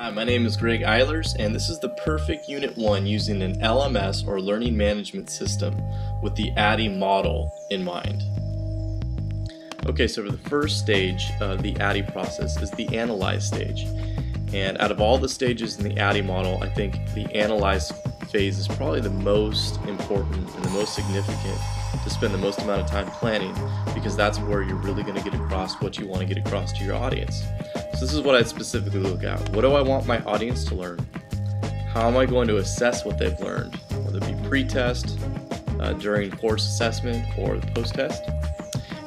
Hi, my name is Gregg Eilers, and this is the perfect Unit 1 using an LMS or Learning Management System with the ADDIE model in mind. Okay, so for the first stage of the ADDIE process is the Analyze stage. And out of all the stages in the ADDIE model, I think the Analyze phase is probably the most important and the most significant to spend the most amount of time planning because that's where you're really going to get across what you want to get across to your audience. So this is what I specifically look at. What do I want my audience to learn? How am I going to assess what they've learned, whether it be pre-test, uh, during course assessment, or the post-test?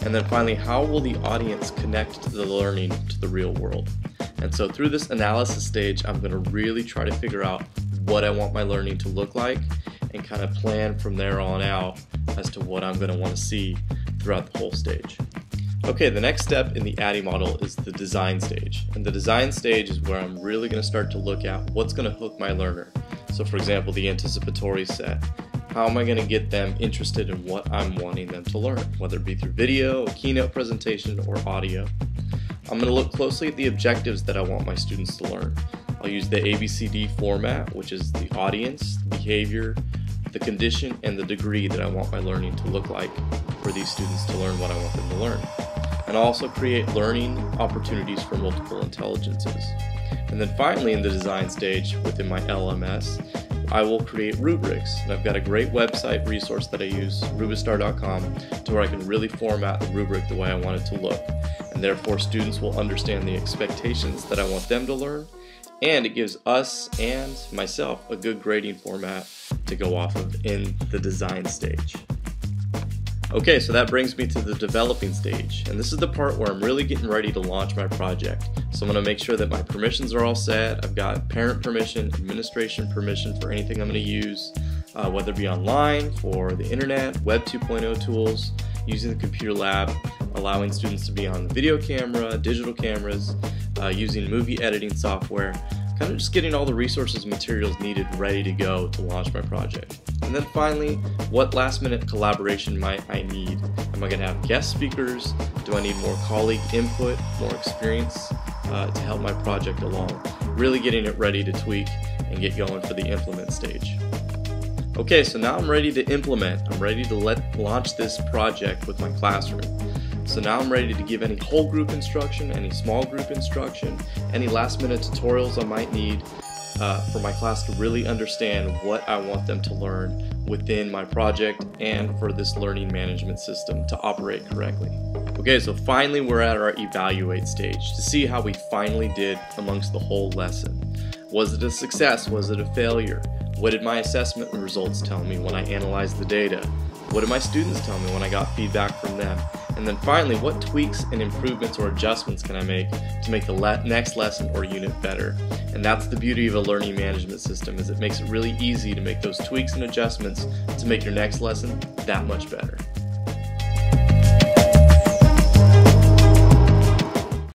And then finally, how will the audience connect the learning to the real world? And so through this analysis stage, I'm going to really try to figure out what I want my learning to look like and kind of plan from there on out as to what I'm going to want to see throughout the whole stage. Okay, the next step in the ADDIE model is the design stage. And the design stage is where I'm really going to start to look at what's going to hook my learner. So for example, the anticipatory set. How am I going to get them interested in what I'm wanting them to learn, whether it be through video, a keynote presentation, or audio. I'm going to look closely at the objectives that I want my students to learn. I'll use the ABCD format, which is the audience, the behavior, the condition, and the degree that I want my learning to look like for these students to learn what I want them to learn. And I'll also create learning opportunities for multiple intelligences. And then finally in the design stage within my LMS, I will create rubrics. And I've got a great website resource that I use, rubistar.com, to where I can really format the rubric the way I want it to look. And therefore students will understand the expectations that I want them to learn and it gives us and myself a good grading format to go off of in the design stage. Okay, so that brings me to the developing stage, and this is the part where I'm really getting ready to launch my project. So I'm to make sure that my permissions are all set, I've got parent permission, administration permission for anything I'm going to use, uh, whether it be online, for the internet, Web 2.0 tools, using the computer lab, allowing students to be on video camera, digital cameras, uh, using movie editing software, kind of just getting all the resources and materials needed ready to go to launch my project. And then finally, what last minute collaboration might I need? Am I going to have guest speakers? Do I need more colleague input, more experience uh, to help my project along? Really getting it ready to tweak and get going for the implement stage. Okay, so now I'm ready to implement. I'm ready to let launch this project with my classroom. So now I'm ready to give any whole group instruction, any small group instruction, any last minute tutorials I might need uh, for my class to really understand what I want them to learn within my project and for this learning management system to operate correctly. Okay, so finally we're at our evaluate stage to see how we finally did amongst the whole lesson. Was it a success? Was it a failure? What did my assessment results tell me when I analyzed the data? What did my students tell me when I got feedback from them? And then finally, what tweaks and improvements or adjustments can I make to make the le next lesson or unit better? And that's the beauty of a learning management system is it makes it really easy to make those tweaks and adjustments to make your next lesson that much better.